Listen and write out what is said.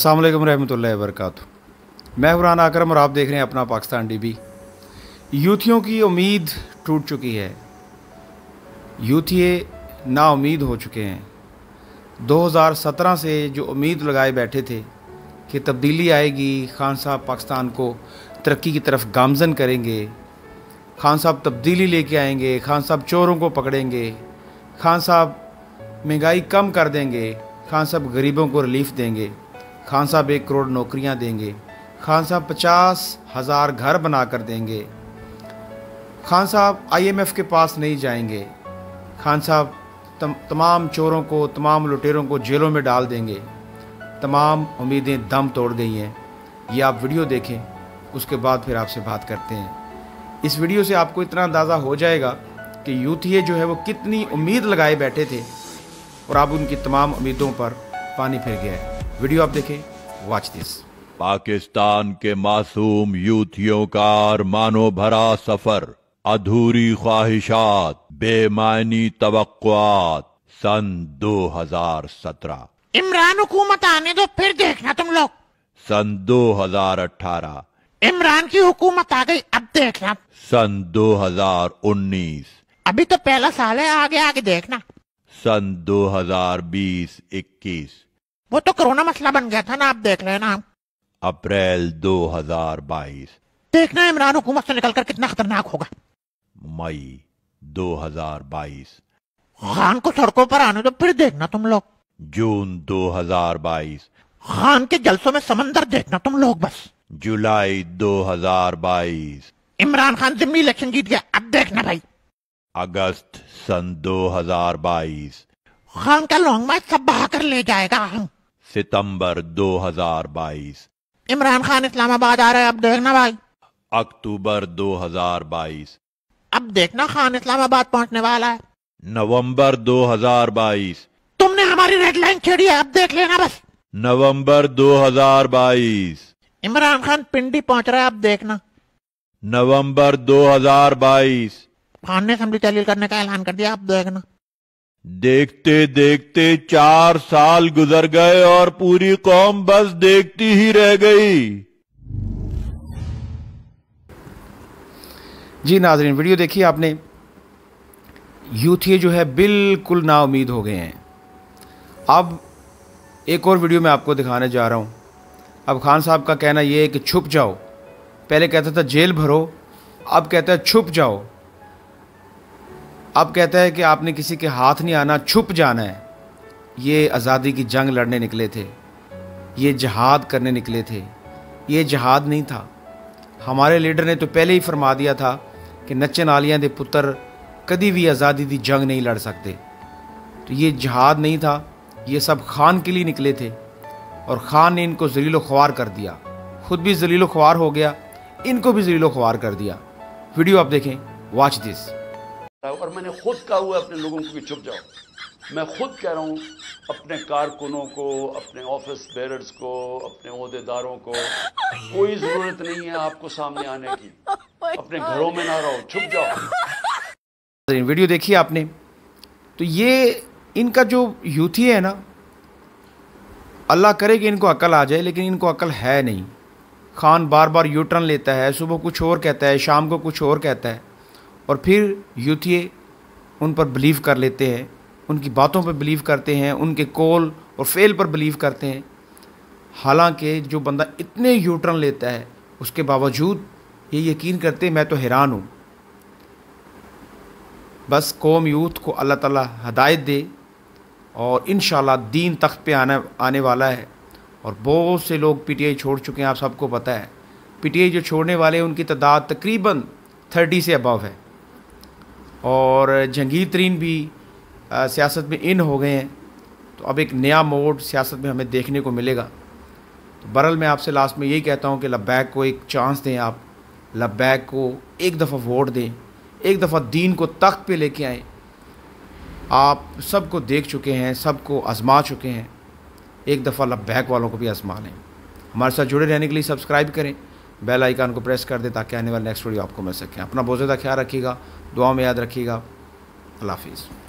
अल्लाम रहमतुल्लाहि वरकत मैं हुरान आकरम और आप देख रहे हैं अपना पाकिस्तान टीवी। यूथियों की उम्मीद टूट चुकी है। यूथिये ना उम्मीद हो चुके हैं। 2017 से जो उम्मीद लगाए बैठे थे कि तब्दीली आएगी, खान साहब पाकिस्तान को तरक्की की तरफ़ गामजन करेंगे। खान साहब तब्दीली लेके आएँगे, खान साहब चोरों को पकड़ेंगे, खान साहब महँगाई कम कर देंगे, खान साहब गरीबों को रिलीफ देंगे। खान साहब एक करोड़ नौकरियाँ देंगे। खान साहब पचास हज़ार घर बना कर देंगे। खान साहब आईएमएफ के पास नहीं जाएँगे। खान साहब तम, तमाम चोरों को तमाम लुटेरों को जेलों में डाल देंगे। तमाम उम्मीदें दम तोड़ गई हैं। ये आप वीडियो देखें उसके बाद फिर आपसे बात करते हैं। इस वीडियो से आपको इतना अंदाज़ा हो जाएगा कि यूथिये जो है वो कितनी उम्मीद लगाए बैठे थे और अब उनकी तमाम उम्मीदों पर पानी फिर गया है। वीडियो आप देखें वॉच दिस पाकिस्तान के मासूम यूथियों का अरमानो भरा सफ़र अधूरी ख्वाहिशात बेमानी तवक्कुआत सन 2017 इमरान हुकूमत आने दो फिर देखना तुम लोग। सन 2018 इमरान की हुकूमत आ गई अब देखना। सन 2019 अभी तो पहला साल है आगे आगे देखना। सन 2020-21 वो तो कोरोना मसला बन गया था ना आप देख लेना अप्रैल 2022 देखना इमरान हुकूमत से निकलकर कितना खतरनाक होगा। मई 2022 खान को सड़कों पर आने दो फिर देखना तुम लोग। जून 2022 खान के जलसों में समंदर देखना तुम लोग बस। जुलाई 2022 इमरान खान जिम्मी इलेक्शन जीत गया अब देखना भाई। अगस्त सन 2022 खान का लॉन्ग मार्च सब बहा कर ले जाएगा हम। सितंबर 2022 इमरान खान इस्लामाबाद आ रहा है अब देखना भाई। अक्टूबर 2022 अब देखना खान इस्लामाबाद पहुँचने वाला है। नवंबर 2022 तुमने हमारी रेड लाइन छेड़ी है अब देख लेना बस। नवंबर 2022 इमरान खान पिंडी पहुँच रहा है अब देखना। नवंबर 2022 खान ने असेंबली तहलील करने का ऐलान कर दिया अब देखना। देखते देखते चार साल गुजर गए और पूरी कौम बस देखती ही रह गई। जी नाजरीन, वीडियो देखिए आपने? यूथिये जो है, बिल्कुल ना उम्मीद हो गए हैं। अब एक और वीडियो मैं आपको दिखाने जा रहा हूँ। अब खान साहब का कहना यह है कि छुप जाओ। पहले कहता था, जेल भरो, अब कहता है, छुप जाओ। अब कहता है कि आपने किसी के हाथ नहीं आना, छुप जाना है। ये आज़ादी की जंग लड़ने निकले थे। ये जहाद करने निकले थे। ये जहाद नहीं था। हमारे लीडर ने तो पहले ही फरमा दिया था कि नच्चे नालियाँ के पुत्र कभी भी आज़ादी की जंग नहीं लड़ सकते। तो ये जहाद नहीं था। ये सब खान के लिए निकले थे। और ख़ान ने इनको जलीलो ख्वार कर दिया। खुद भी जलीलो ख्वार हो गया। इनको भी जलीलो ख्वार कर दिया। वीडियो आप देखें। वॉच दिस और मैंने खुद कहा हुआ अपने लोगों को कि चुप जाओ। मैं खुद कह रहा हूँ, अपने कारकुनों को, अपने ऑफ़िस बेरर्स को, अपने अहदेदारों को, कोई ज़रूरत नहीं है आपको सामने आने की। अपने घरों में ना रहो छुप जाओ। वीडियो देखिए आपने? तो ये इनका जो यूथी है ना, अल्लाह करे कि इनको अकल आ जाए, लेकिन इनको अकल है नहीं। खान बार बार यू टर्न लेता है, सुबह कुछ और कहता है, शाम को कुछ और कहता है। और फिर यूथिये उन पर बिलीव कर लेते हैं, उनकी बातों पर बिलीव करते हैं, उनके कॉल और फेल पर बिलीव करते हैं। हालाँकि जो बंदा इतने यूटर्न लेता है, उसके बावजूद ये यकीन करते मैं तो हैरान हूँ। बस कौम यूथ को अल्लाह ताला हदायत दे और इन दीन तख्त पे आने आने वाला है। और बहुत से लोग पीटीआई छोड़ चुके हैं, आप सबको पता है। पीटीआई जो छोड़ने वाले हैं, उनकी तादाद तकरीबन थर्टी से अबव है। और जंगीर तरीन भी सियासत में इन हो गए हैं तो अब एक नया मोड सियासत में हमें देखने को मिलेगा। तो बरल मैं आपसे लास्ट में यही कहता हूँ कि लब्बैक को एक चांस दें आप। लब्बैक को एक दफ़ा वोट दें, एक दफ़ा दीन को तख्त पे लेके आएँ। आप सबको देख चुके हैं, सबको आजमा चुके हैं। एक दफ़ा लब्बैक वालों को भी आजमा लें। हमारे साथ जुड़े रहने के लिए सब्सक्राइब करें। बेल आइकन को प्रेस कर दे ताकि आने वाले नेक्स्ट वीडियो आपको मिल सके। अपना बहुत ज़्यादा ख्याल रखिएगा दुआ में याद रखिएगा। अल्लाह हाफिज़।